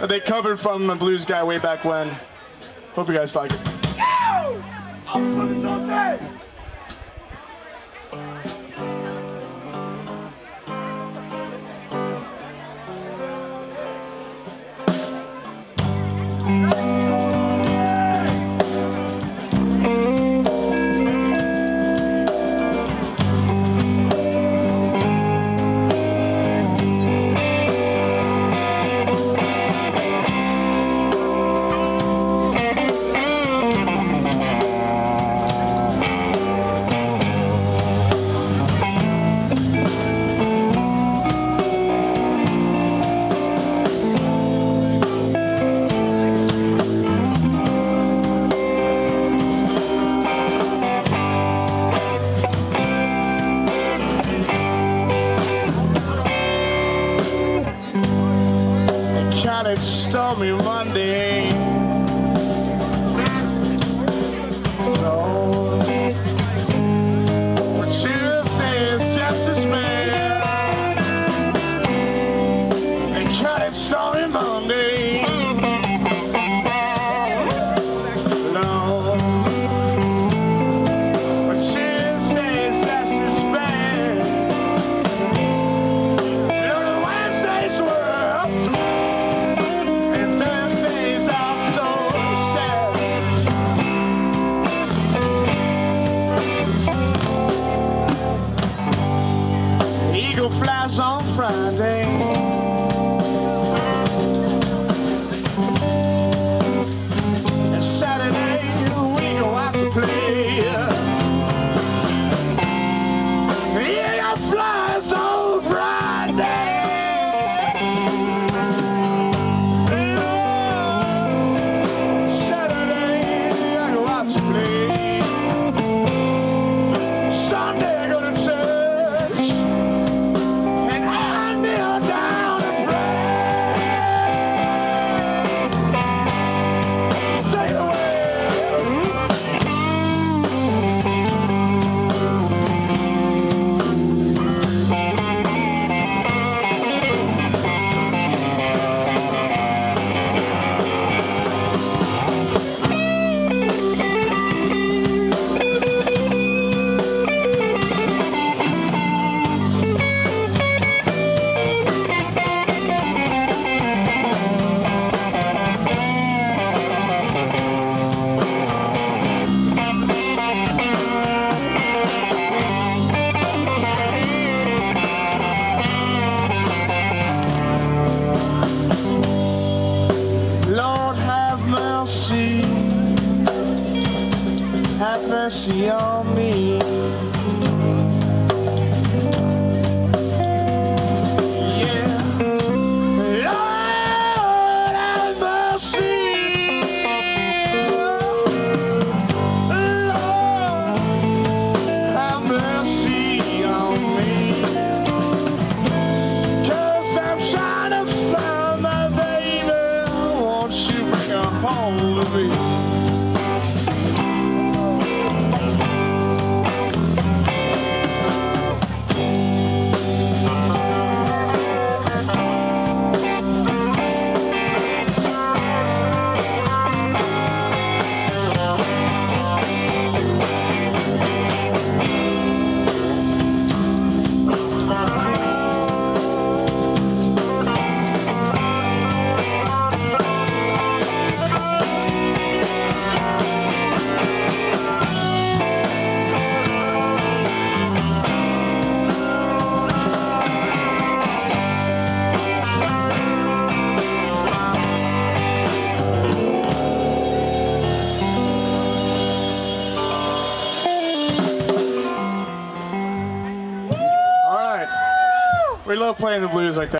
that they covered from the blues guy way back when. Hope you guys like it. Kind of stormy Monday. No. But Tuesday is just as bad. And stormy Monday. Eagle flies on Friday. Won't you bring her home to me? We love playing the blues like that.